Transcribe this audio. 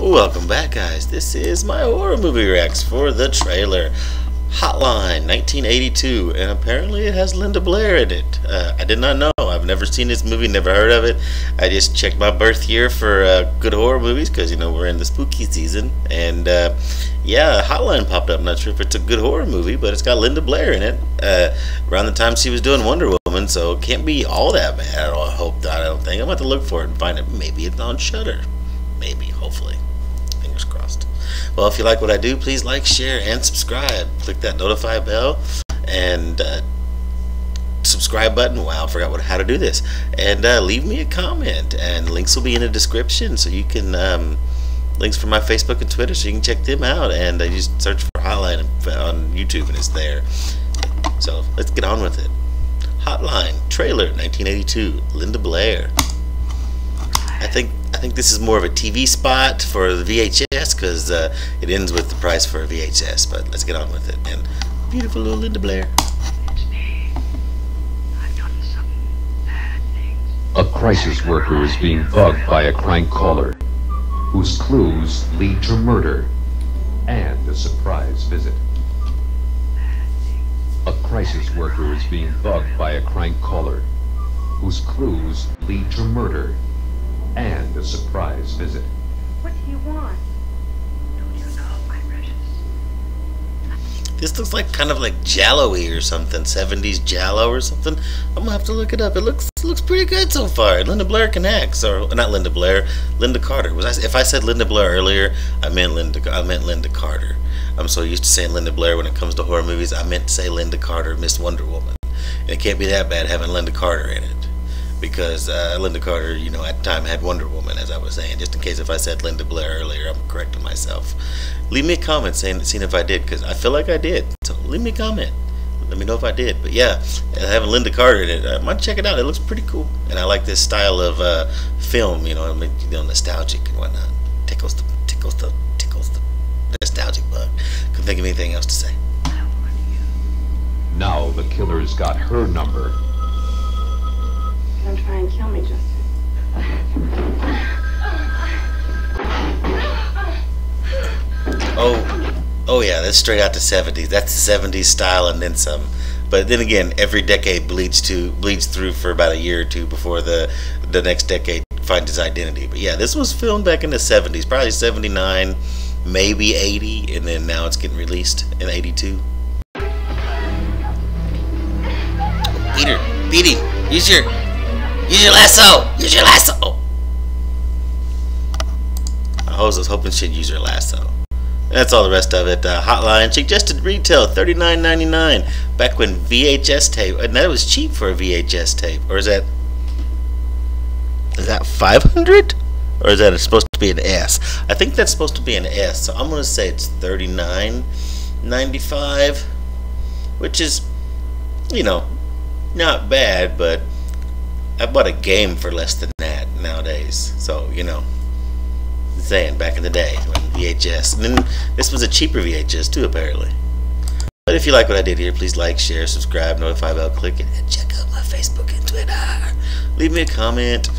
Welcome back, guys. This is my horror movie reacts for the trailer. Hotline 1982, and apparently it has Linda Blair in it. Uh, I did not know. I've never seen this movie, never heard of it. I just checked my birth year for uh, good horror movies because you know we're in the spooky season, and uh, yeah, Hotline popped up. I'm not sure if it's a good horror movie, but it's got Linda Blair in it. Uh, around the time she was doing Wonder Woman, so it can't be all that bad. I hope not. I don't think. I'm going to look for it and find it. Maybe it's on Shudder. Maybe, hopefully. Fingers crossed. Well, if you like what I do, please like, share, and subscribe. Click that notify bell and uh, subscribe button. Wow, I forgot what how to do this. And uh, leave me a comment. And links will be in the description, so you can um, links for my Facebook and Twitter, so you can check them out. And I just search for Hotline on YouTube, and it's there. So let's get on with it. Hotline trailer 1982. Linda Blair. I think think this is more of a TV spot for the VHS because uh, it ends with the price for a VHS. But let's get on with it. And beautiful little Linda Blair. A crisis worker is being bugged by a crank caller, whose clues lead to murder and a surprise visit. A crisis worker is being bugged by a crank caller, whose clues lead to murder and a surprise visit. What do you want? Don't you know, my precious? This looks like kind of like Giallo-y or something, 70s Giallo or something. I'm gonna have to look it up. It looks it looks pretty good so far. Linda Blair can act, or not Linda Blair, Lynda Carter. Was I? If I said Linda Blair earlier, I meant Lynda. I meant Lynda Carter. I'm so used to saying Linda Blair when it comes to horror movies. I meant to say Lynda Carter, Miss Wonder Woman. And it can't be that bad having Lynda Carter in it because uh, Lynda Carter, you know, at the time had Wonder Woman, as I was saying. Just in case if I said Linda Blair earlier, I'm correcting myself. Leave me a comment saying, seeing if I did, because I feel like I did. So leave me a comment. Let me know if I did. But yeah, having Lynda Carter in it, I might check it out. It looks pretty cool, and I like this style of uh, film. You know, I mean, you know, nostalgic and whatnot. Tickles the tickles the tickles the nostalgic bug. Couldn't think of anything else to say. Now the killer's got her number. Don't try and kill me, Justin. Oh, oh yeah, that's straight out the '70s. That's the '70s style and then some. But then again, every decade bleeds to bleeds through for about a year or two before the the next decade finds its identity. But yeah, this was filmed back in the '70s, probably '79, maybe '80, and then now it's getting released in '82. Peter, Petey, use your use your lasso, use your lasso. I was hoping she'd use her lasso. That's all the rest of it. Uh, hotline suggested retail thirty nine ninety nine. Back when VHS tape, and that was cheap for a VHS tape, or is that is that five hundred, or is that supposed to be an S? I think that's supposed to be an S. So I'm gonna say it's thirty nine ninety five, which is, you know, not bad, but I bought a game for less than that nowadays. So you know saying back in the day when VHS. And then this was a cheaper VHS too, apparently. But if you like what I did here, please like, share, subscribe, notify bell, click it, and check out my Facebook and Twitter. Leave me a comment.